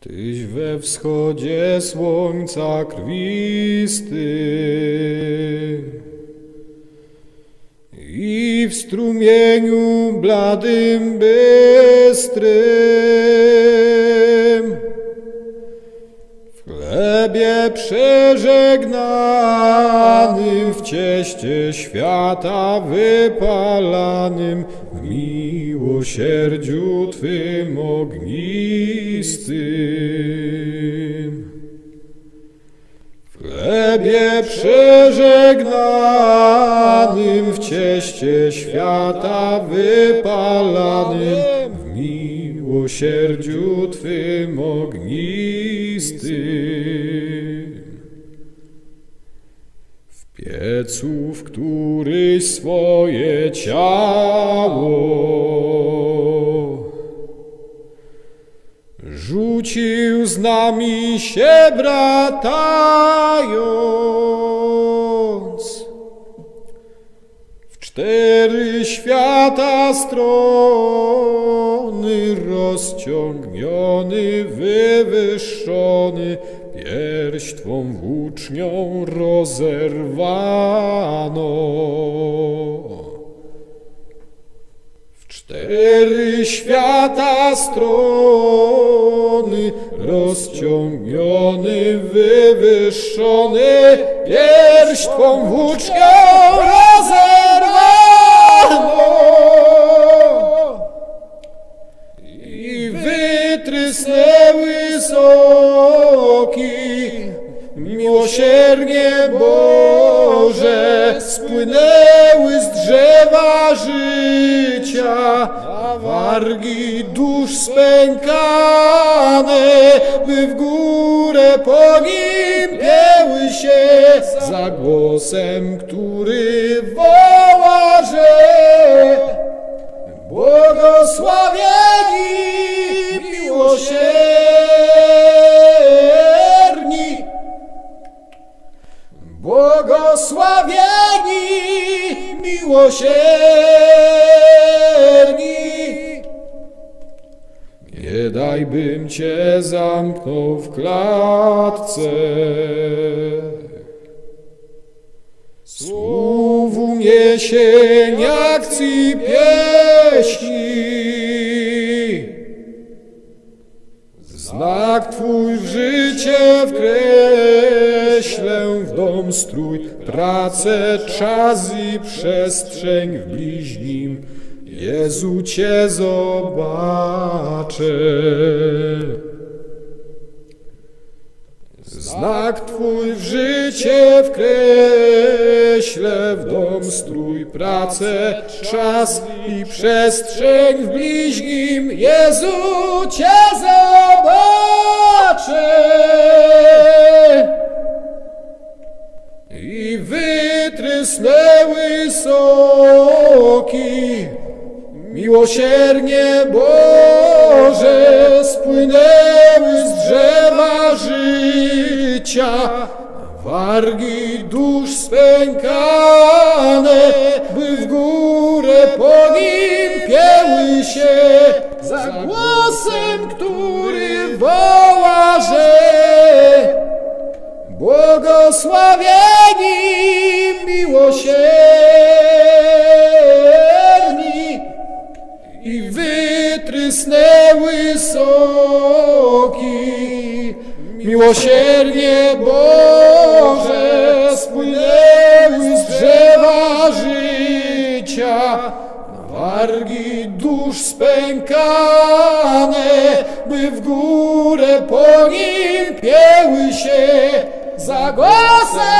Tyś we wschodzie słońca krwisty. I w strumieniu bladym bystrym w chlebie przeżegnanym w cieście świata wypalanym w miłosierdziu Twym ognistym. W chlebie przeżegnanym w cieście świata wypalanym w miłosierdziu Twym ognistym. W piecu, w któryś swoje ciało rzucił z nami się bratając. W cztery świata strony rozciągniony, wywyższony, pierś Twą włócznią rozerwano. W cztery świata strony rozciągniony, wywyższony, soki miłosiernie Boże spłynęły z drzewa życia na wargi dusz spękane by w górę po nim pieły się za głosem, który woła, że Błogosławieni miłosierni, miłosierni. Nie daj bym Cię zamknął w klatce. Słów uniesień akcji pieśni. W dom strój, pracę, czas i przestrzeń w bliźnim. Jezu Cię zobaczę. Znak Twój w życie wkreślę w dom strój, pracę, czas i przestrzeń w bliźnim. Jezu Cię zobaczę. Miłosiernie Boże, spłynęły z drzewa życia, wargi dusz spękane, by w górę po nim pieły się, za głosem, który woła, że Błogosławieni miłosierni wytrysnęły soki. Miłosiernie Boże spłynęły z drzewa życia, wargi dusz spękane, by w górę po nim pieły się za głosem,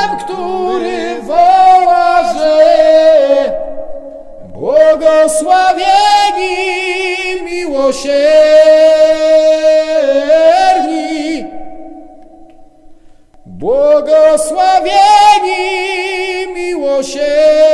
miłosierni, błogosławieni miłosierni.